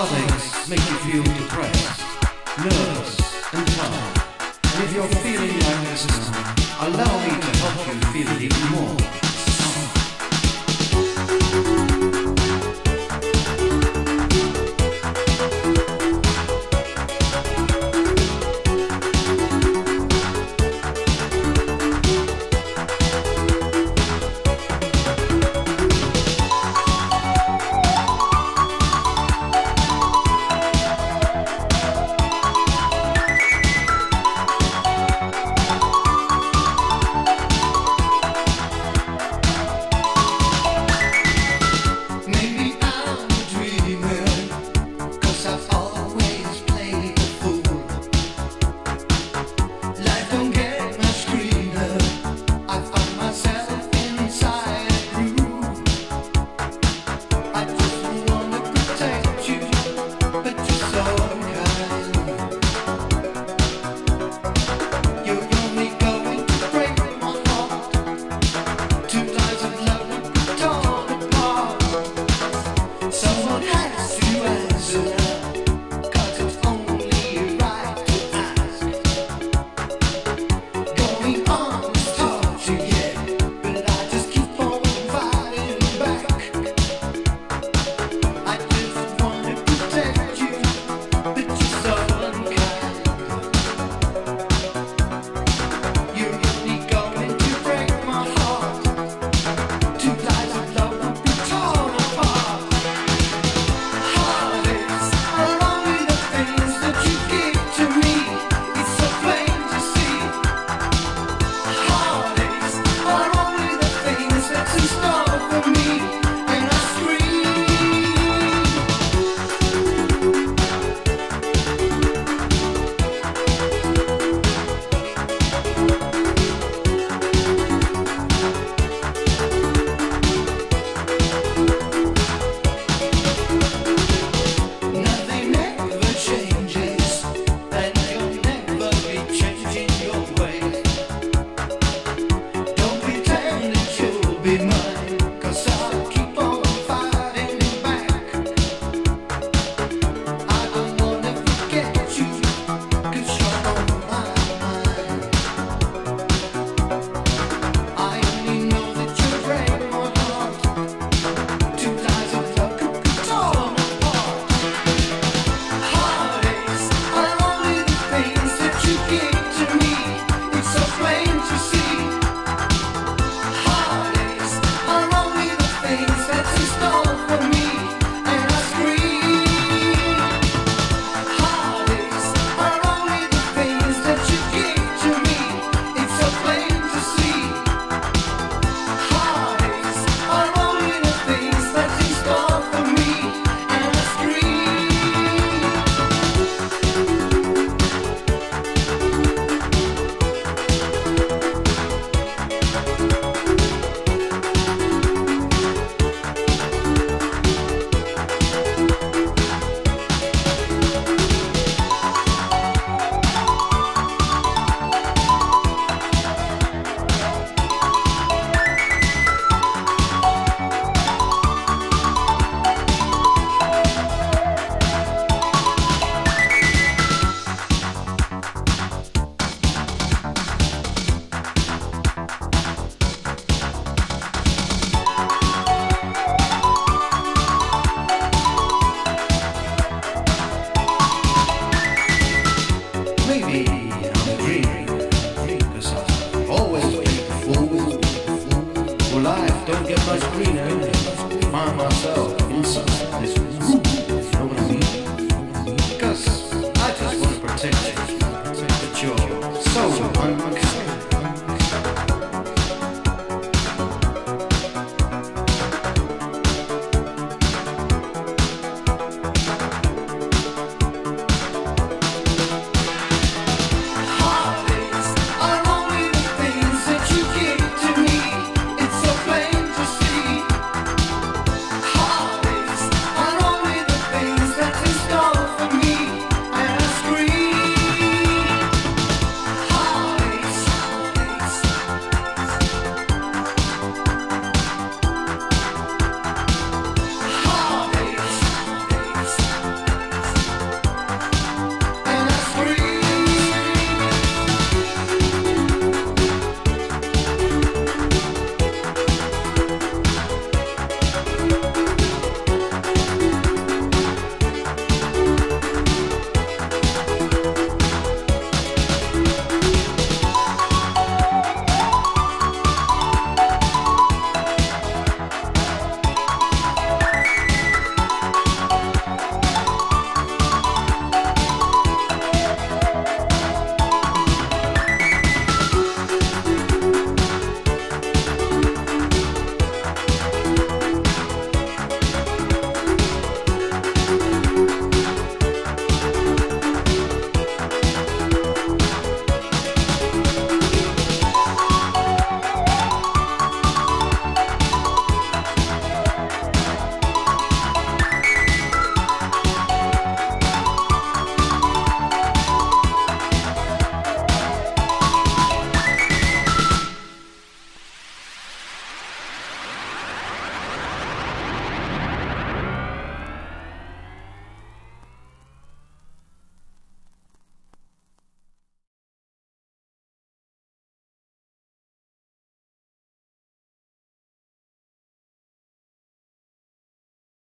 Heartaches make you feel depressed, nervous, and tired. And if you're feeling like this now, allow me to help you feel even more.